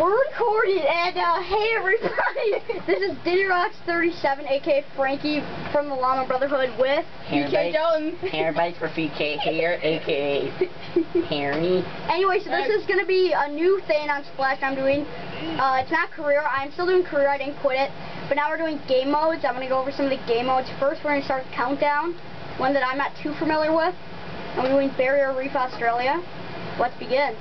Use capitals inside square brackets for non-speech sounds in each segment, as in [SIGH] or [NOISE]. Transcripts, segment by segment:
we're recording, and uh, hey everybody, [LAUGHS] this is Diddy Rocks 37, aka Frankie from the Llama Brotherhood with [LAUGHS] Hair PK bites, Jones. hair bites for PK here, aka Harry. Anyway, so this is gonna be a new thing on Splash I'm doing. Uh, it's not career. I'm still doing career. I didn't quit it. But now we're doing game modes. I'm gonna go over some of the game modes. First, we're gonna start countdown, one that I'm not too familiar with. And we're doing Barrier Reef, Australia. Let's begin.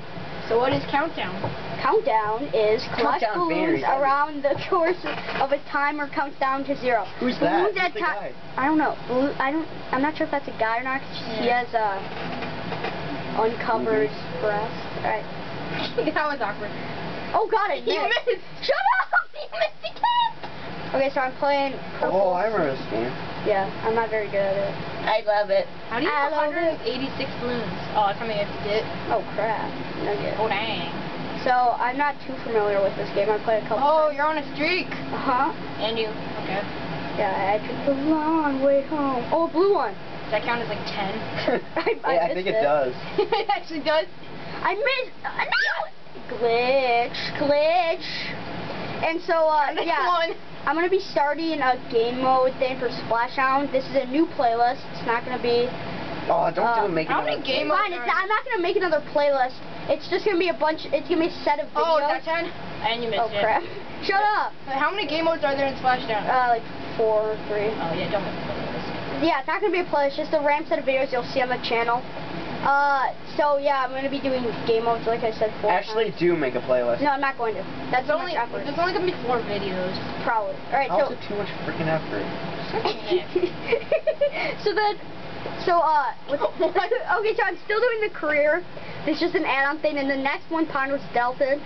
So what is countdown? Countdown is collect Countdown balloons varies. around the course of a timer counts down to zero. Who's that? Balloons at Who's the guy? I don't know. Balloon, I don't. I'm not sure if that's a guy or not. 'cause He Yeah. has a uncovered mm-hmm. breast. All right. [LAUGHS] that was awkward. Oh God, I [LAUGHS] You missed. missed. Shut up! [LAUGHS] You missed again. Okay, so I'm playing purple. Oh, I remember this game. Yeah, I'm not very good at it. I love it. How do you I have it. 186 balloons? Oh, that's how many I have to get. Oh crap. Nugget. Oh, dang. So I'm not too familiar with this game. I played a couple. Oh, you're on a streak. Uh huh. And you. Okay. Yeah, I took the long way home. Oh, a blue one. Does that count as like 10? [LAUGHS] I, I, yeah, I think it, does. [LAUGHS] it actually does. I missed. Uh, no! Glitch, glitch. And so, uh, [LAUGHS] Next yeah, one. I'm gonna be starting a game mode thing for Splashdown. This is a new playlist. It's not gonna be. Oh, don't Uh, do it. Make how another many game play. modes- Fine. It's not, I'm not gonna make another playlist. It's just gonna be a bunch. It's gonna be a set of videos. Oh, is that 10? And you missed Oh, it. crap. Shut up. Wait, How many game modes are there in Splashdown? Uh, like four or three. oh, yeah, don't make the list. Yeah, it's not gonna be a playlist. Just a random set of videos you'll see on the channel. Uh, so yeah, I'm gonna be doing game modes like I said four Actually, times. do make a playlist. No, I'm not going to. That's There's only, much effort. there's only going to be four videos. Probably. All right, Also, so too much freaking effort. [LAUGHS] [LAUGHS] so then, so uh, what, [LAUGHS] okay, so I'm still doing the career. It's just an add-on thing, and the next one, Ponder's Delta.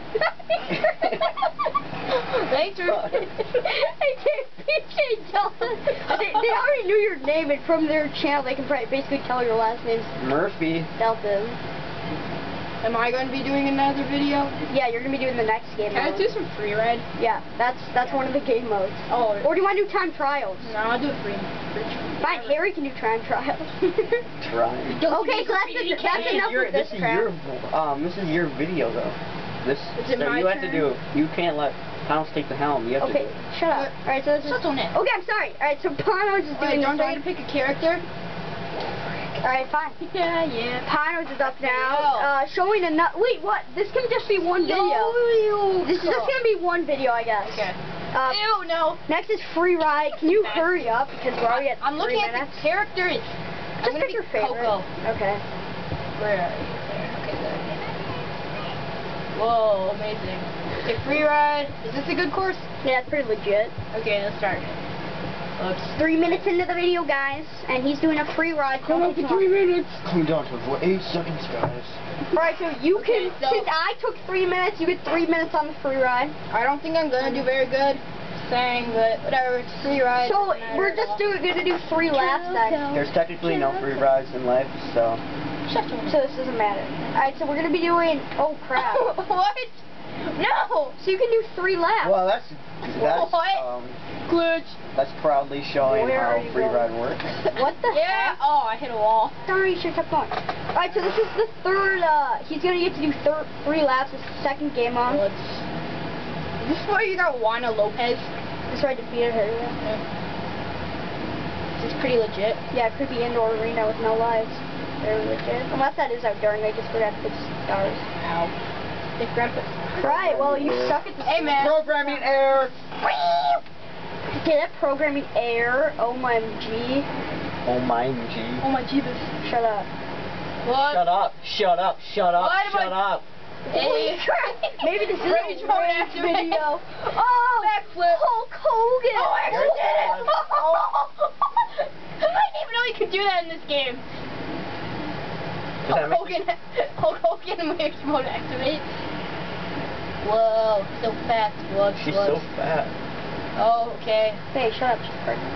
Thanks for... I did PJ Delta. They, they already knew your name, and from their channel, they can probably basically tell your last name's Murphy. Delta. Am I going to be doing another video? Yeah, you're gonna be doing the next game Can I mode. do some free ride? Yeah, that's that's one of the game modes. Oh, Or do you want to do time trials? no, I'll do it free. free. Fine, Harry can do time trials. [LAUGHS] Trying. [LAUGHS] Okay, so that's, This that's enough your, with this this is crap. your um this is your video though. This Is it so my you have to do. You can't let Pounce take the helm. You have Okay, to. do shut up. Alright, so this is... Shut your neck. Okay, I'm sorry. Alright, so Panos is Wait, doing don't this I get to pick a character? Alright, fine. Yeah, yeah. Panos is up now. Yo. Uh, showing another... Wait, what? This can just be one video. This is just gonna be one video, I guess. Okay. Uh, Ew, no. next is free ride. Can you [LAUGHS] hurry up? Because we're already at I'm looking at the characters. I'm Just gonna pick your favorite. Coco. Okay. Where are you? There. Okay. Whoa, amazing. Okay, free ride. Is this a good course? Yeah, it's pretty legit. Okay, let's start. Oops. Three minutes into the video, guys, and he's doing a free ride. Don't take too long. minutes. Come down to for eight seconds, guys. Alright, so you Okay, can, so- since I took three minutes, you get three minutes on the free ride. I don't think I'm gonna do very good. Saying, but whatever. It's free ride. So we're just all. doing, gonna do three laps then. There's technically no free rides in life, so. Shut your So this doesn't matter. Alright, so we're gonna be doing, oh crap. [LAUGHS] what? No! so you can do three laps. Well, that's that's What? um Glitch. That's proudly showing Where how you free going? ride works. [LAUGHS] What the Yeah. heck? Oh, I hit a wall. Sorry, you should have kept going. Alright, so this is the third, uh, he's gonna get to do thir three laps, his second game on. Let's. Is this where you got Juana Lopez? This where I defeated her, yeah. This is pretty legit. Yeah, it could be indoor arena with no lives. Very legit. Unless that is outdoor and they just forgot to put stars. Ow. If Grandpa. Right, well, you suck at the Hey, man. Programming error. Okay, that programming error, oh OMG. Oh my G. Oh my Jesus. Shut up. What? Shut up! Shut up! Shut up! What am shut I- up! Hey. Maybe this is a mode rage activate. video. [LAUGHS] Oh, Backflip. Hulk Hogan. Oh, I actually did it! [LAUGHS] I didn't even know you could do that in this game. Does [LAUGHS] Hulk Hogan, Hulk Hogan rage mode activate. Whoa, so fast. Whoops, She's whoops. so fat. Oh, okay. Hey, shut up. She's pregnant.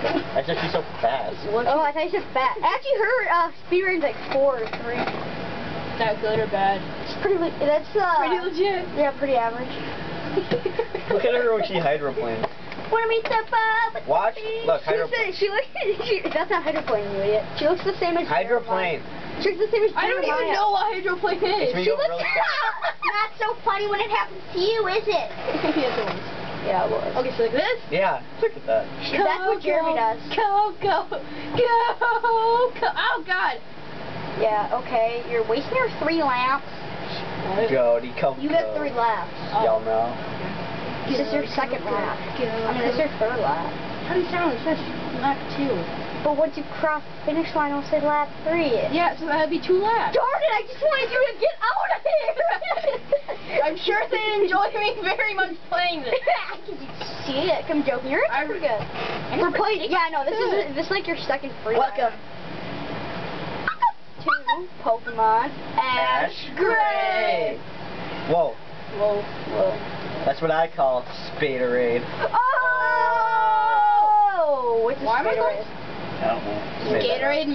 [LAUGHS] I said she's so fast. Oh, I thought you said fat. Actually, her uh, speed rating's like four or three. Is that good or bad? It's pretty. Le that's uh. Pretty legit. Yeah, pretty average. [LAUGHS] Look at her when she hydroplanes. Wanna meet the Bob? Watch. Look, She, hydroplane. she looks. [LAUGHS] She, that's not hydroplane, you idiot. She looks the same as Hydroplane. Jeremiah. She looks the same as I don't even know what hydroplane is. She looks really not so funny funny when it happens to you, is it? Yes, it was. Yeah, it was. Okay, so like this. Yeah, look at that. That's what Jeremy does. Go, go, go, go. Oh, God. Yeah, okay. You're wasting your three laps. Jody, come You get three laps. Y'all oh. know. This is your second lap. I mean, this is your third lap. How do you sound? It says lap two. But once you cross the finish line, it'll say lap three. Yeah, so that'd be two laps. Darn it, I just wanted you to get out of here! [LAUGHS] I'm sure they enjoy me very much playing this. [LAUGHS] Can you see it? I'm joking. You're I- pretty good. I'm We're pretty playing. Yeah, no, this is this is like your second free. Welcome. to Pokemon Ash Gray. Whoa, Whoa, whoa. that's what I call Spaderade. Oh! What's a Why am I Spaderade? going? I don't know. Say. Gatorade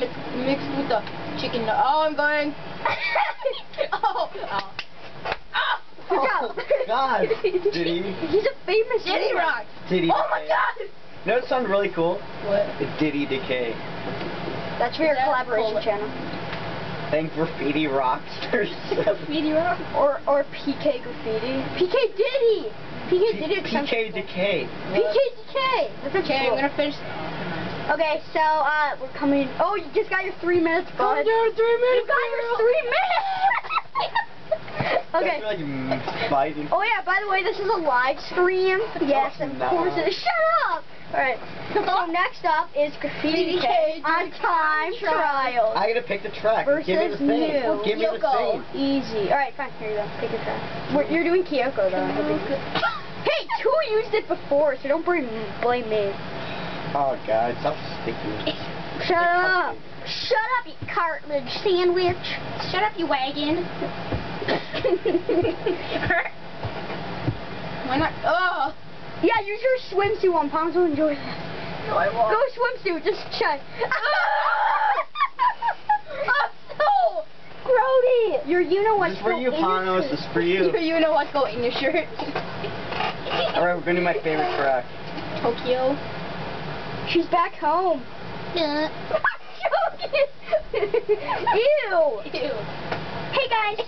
mixed with the chicken. Oh, I'm going. [LAUGHS] oh, oh. Ah! Good Oh, job. [LAUGHS] God. [LAUGHS] Did he? He's a famous Diddy singer. Rock. Diddy Oh my God. You know what sounds really cool? What? Diddy Decay. That's for your That's collaboration cool. channel. Thank Graffiti Rocksters. [LAUGHS] Speedy Rock. Or or PK Graffiti. PK Diddy! PK Diddy. PK. Decay. PK Decay. That's Okay, I'm gonna finish. Okay, so uh, we're coming. Oh, you just got your three minutes, bud. down three minutes, You got your three minutes. Okay. Like. Oh yeah, by the way, this is a live stream. Yes, of no. course it is. Shut up! Alright. So next up is Graffiti Decay on Time Trials. I gotta pick the track. Give me the thing. new. Give me the thing. Easy. Alright, fine. Here you go. Pick a track. We're, you're doing Kyoko though. [GASPS] hey, two used it before, so don't blame, blame me. Oh god, stop sticking. Shut up! Shut up, you cartilage sandwich! Shut up, you wagon. Why not? Oh. Yeah, use your swimsuit one. Palms will enjoy that. No, I won't. Go swimsuit, just check. [LAUGHS] oh, no. Grody! Your you know This what's is for you, Panos. This is for you. [LAUGHS] You, you know what's going in your shirt. Alright, we're gonna do my favorite track. Tokyo. She's back home. Yeah. [LAUGHS] Ew! Ew. Hey guys!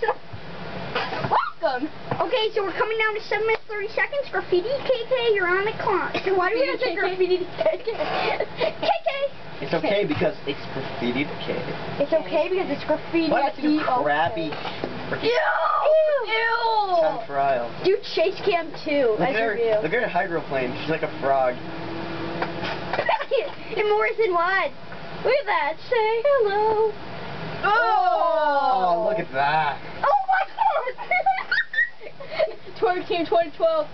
Welcome. Okay, so we're coming down to 7 minutes 30 seconds. Graffiti KK, you're on the clock. So why do we have to say Graffiti graffiti KK? KK! It's okay because it's Graffiti Decay. It's okay because it's graffiti. What if you F-E-O-K. crappy Ew! Ew! time trial? Do Chase Cam 2 Look as at her, your look at her hydroplane. She's like a frog. [LAUGHS] and Morrison what? Look at that. Say hello. Oh, look at that. Oh my god! Twerk Team 2012.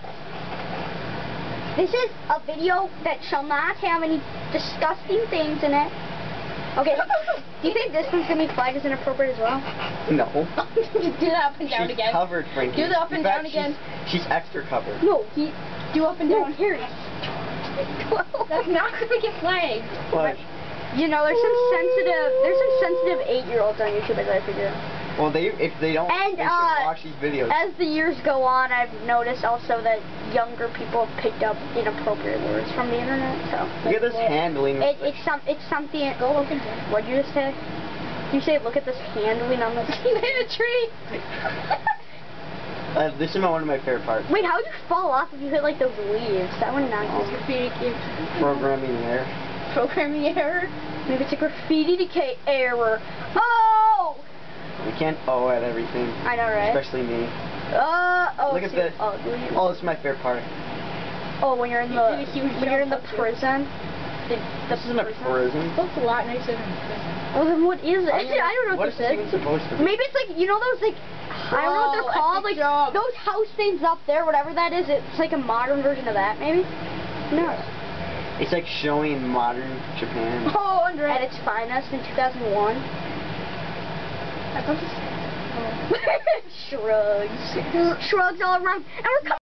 This is a video that shall not have any disgusting things in it. Okay, do you think this one's gonna be flagged as inappropriate as well? No. [LAUGHS] Do the up and down she's again. covered, Frankie. Do the up In and fact, down again. She's, she's extra covered. No, he. Do up and No, down. here. That's not gonna get flagged. But, You know, there's some sensitive, there's some sensitive eight-year-olds on YouTube, as I figure. Well, they if they don't, And, they uh, watch these videos. As the years go on, I've noticed also that younger people have picked up inappropriate words from the internet. So Look at this handling. It, it's some, it's something. Go look into it. What'd you just say? You say, look at this handling on this. He hit a tree. Uh, this is my, one of my favorite parts. Wait, how would you fall off if you hit like those leaves? That would not Oh. be Graffiti. Programming error. Programming error. Maybe it's a graffiti decay error. Oh! We can't owe at everything, I know, right? especially me. Uh, oh, Look at see- this. Oh, do Oh, this is my favorite part. oh, when you're in You the did a huge when you're in the jump up, too. prison. The, the This isn't a prison. Looks a lot nicer than prison. Well, then what is it? I I, don't know- don't know what what is this this is. supposed to be? Maybe it's like you know those like I don't know what Oh, they're called, like job. those house things up there, whatever that is. It's like a modern version of that, maybe. No. It's like showing modern Japan. [LAUGHS] Oh, Andre. At its finest in 2001. I thought this- Shrugs. Shrugs all around. And we're coming.